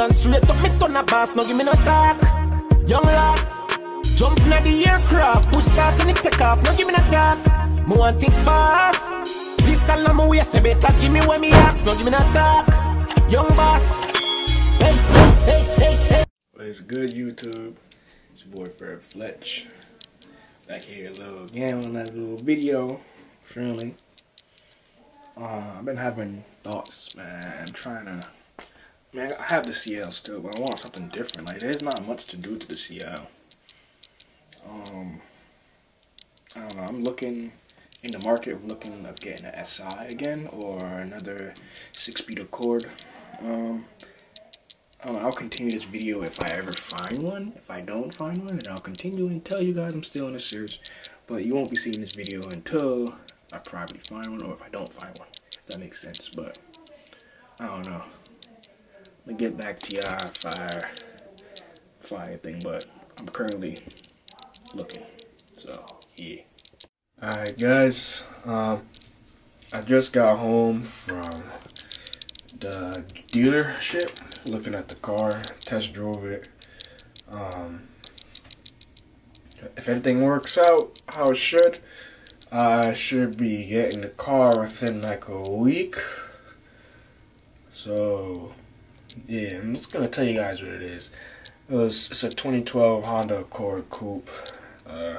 and straight up. Me turn a boss, no give me no talk. Young lad, jump in the aircraft, push start and it take off. No give me no talk. Me want it fast. Pistol on my waist, you better give me when me ask. No give me no talk. Young boss. Hey, hey, hey, hey. What is good, YouTube? It's your boy Fred Fletch. Back here a little again on that little video. Friendly. Uh, I've been having thoughts, man. I'm trying to. Man, I have the CL still, but I want something different. Like, there's not much to do to the CL. Um, I don't know. I'm looking in the market. I'm looking of getting an SI again or another six-speed Accord. Um, I don't know, I'll continue this video if I ever find one. If I don't find one, then I'll continue and tell you guys I'm still in the search. But you won't be seeing this video until I probably find one or if I don't find one. If that makes sense. But I don't know. Me get back to y'all fire thing, but I'm currently looking. So yeah. Alright guys, um I just got home from the dealership, looking at the car, test drove it. Um, if everything works out how it should, I should be getting the car within like a week. So, yeah, I'm just gonna tell you guys what it is. It was it's a 2012 Honda Accord Coupe, uh,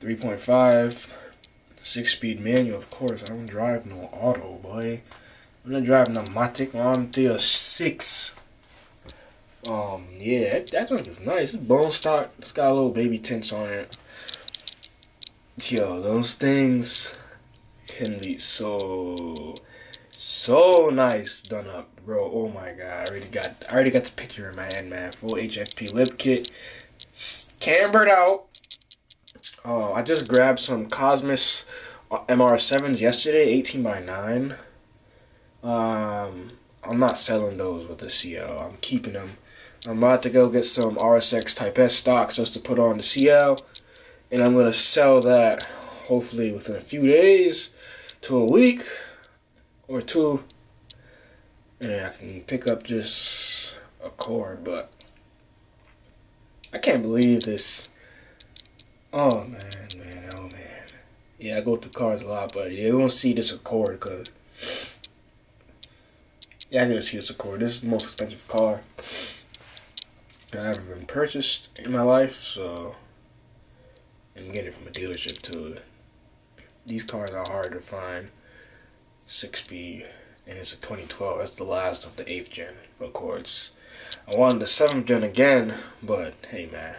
3.5, six-speed manual. Of course, I don't drive no auto, boy. I'm not driving a Matic on 306. Um, yeah, that, that one is nice. It's bone stock. It's got a little baby tints on it. Yo, those things can be so so nice done up, bro. Oh my god, I already got I already got the picture in my head, man. Full HFP lip kit, cambered out. Oh, I just grabbed some Cosmis MR7s yesterday, 18 by 9. Um, I'm not selling those with the CL. I'm keeping them. I'm about to go get some RSX Type S stock just to put on the CL. And I'm going to sell that hopefully within a few days to a week or two. And I can pick up just a cord. But I can't believe this. Oh, man, man, oh, man. Yeah, I go through cars a lot, but you won't see this Accord because yeah, I gotta see this Accord. This is the most expensive car I've ever been purchased in my life, so I'm getting it from a dealership too. These cars are hard to find. Six speed, and it's a 2012. That's the last of the eighth gen Accords. I wanted the seventh gen again, but hey man,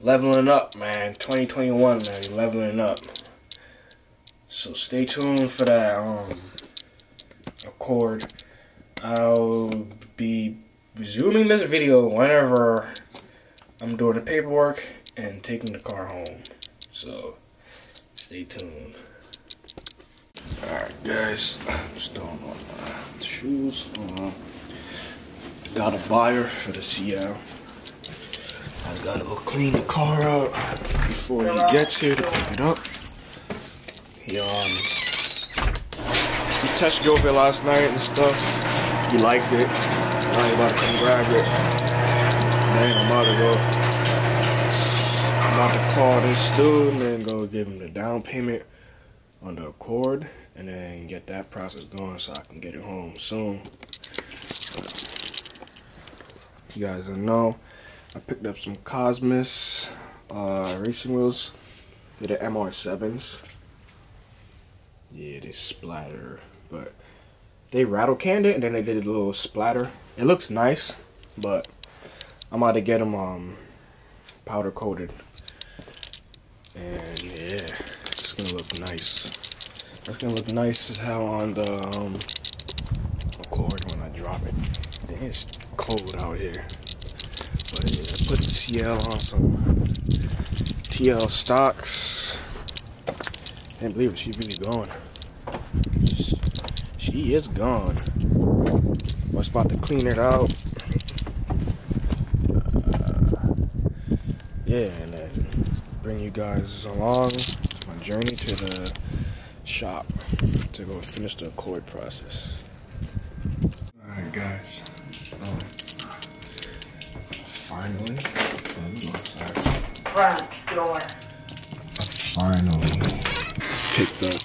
leveling up, man. 2021, man, leveling up. So stay tuned for that um Accord. I'll be resuming this video whenever I'm doing the paperwork and taking the car home. So, stay tuned. Alright guys, just throwing on my shoes. Uh, got a buyer for the CL. I gotta go clean the car out before he gets here to pick it up. He um he test drove it last night and stuff. He liked it. Now he about to come grab it. Man, I'm about to go. I'm about to call this dude and then go give him the down payment on the Accord and then get that process going so I can get it home soon. You guys know I picked up some Cosmis uh, racing wheels. They're the MR7s. Yeah, they splatter, but they rattle canned it and then they did a little splatter. It looks nice, but I'm about to get them um, powder coated. And yeah, gonna look nice. It's gonna look nice as hell on the um, Accord when I drop it. Dang, it's cold out here. But yeah, put the CL on some TL stocks. Can't believe it, she's really gone. She is gone. I was about to clean it out. Uh, yeah, and then bring you guys along journey to the shop to go finish the Accord process. Alright guys, Um, finally, Front door. I finally picked up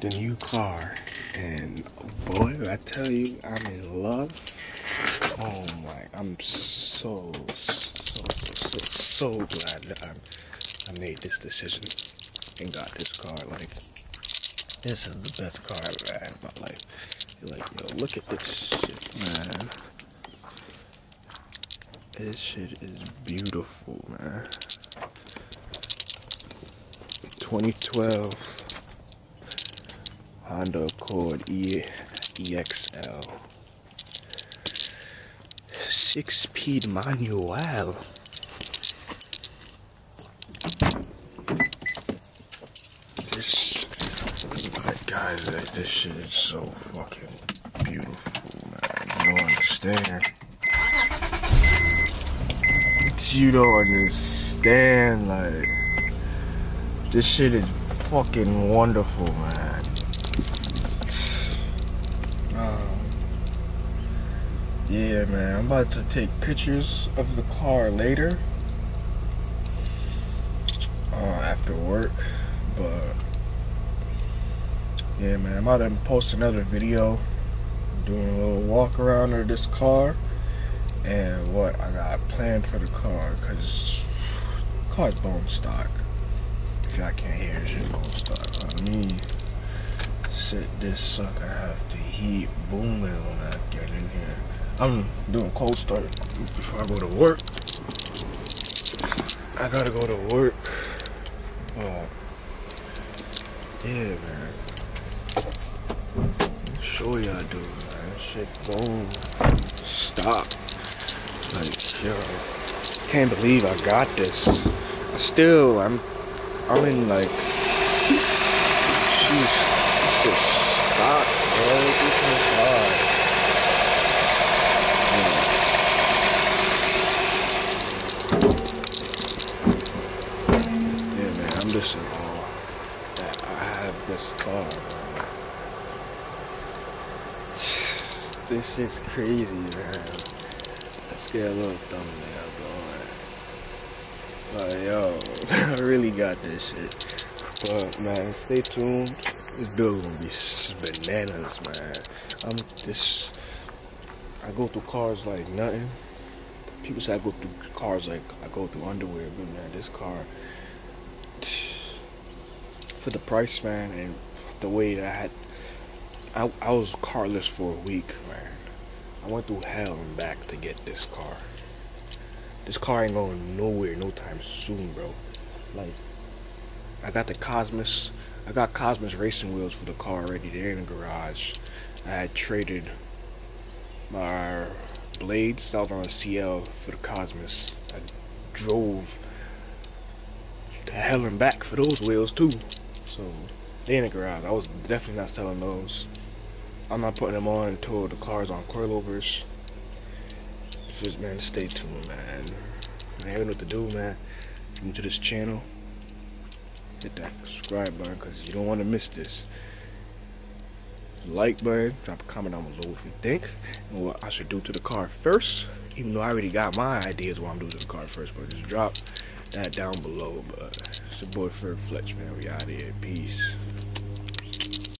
the new car, and boy, I tell you, I'm in love. Oh my, I'm so, so, so, so, so glad that I, I made this decision and got this car. Like, this is the best car I've ever had in my life. You're like, yo, look at this shit, man. This shit is beautiful, man. 2012 Honda Accord e EXL. Six speed manual. This, like, guys, like, this shit is so fucking beautiful, man. You don't understand. You don't understand, like, this shit is fucking wonderful, man. Um, yeah, man, I'm about to take pictures of the car later. Uh, after work, but yeah, man, I'm about to post another video doing a little walk around of this car and what I got planned for the car because car's bone stock. If y'all can't hear, it's just bone stock. Let me set this sucker have the heat booming when I get in here. I'm doing cold start before I go to work. I gotta go to work. Oh, yeah, man. Sure y'all do, man. Shit, boom, stop. Like, yo, can't believe I got this. Still, I'm, I'm in like, she's just stop, bro. This is hard. Yeah, man, I'm just in awe that I have this car. Man. This is crazy, man. Let's get a little thumbnail going. Like, yo, I really got this shit. But, man, stay tuned. This build gonna be bananas, man. I'm this. I go through cars like nothing. People say I go through cars like I go through underwear, but man, this car for the price, man, and the way that I had, I, I was carless for a week, man. I went through hell and back to get this car. This car ain't going nowhere no time soon, bro. Like, I got the Cosmis, I got Cosmis racing wheels for the car already. They're in the garage. I had traded my blades was on a CL for the Cosmis. I drove to hell and back for those wheels too. So they're in the garage. I was definitely not selling those. I'm not putting them on until the car's on coilovers. Just man, stay tuned, man. Man, you know what to do, man. If to this channel, hit that subscribe button because you don't want to miss this. Like button, drop a comment down below if you think and what I should do to the car first. Even though I already got my ideas what I'm doing to the car first, but just drop that down below. But it's your boy Fred Fletch, man. We out here. Peace.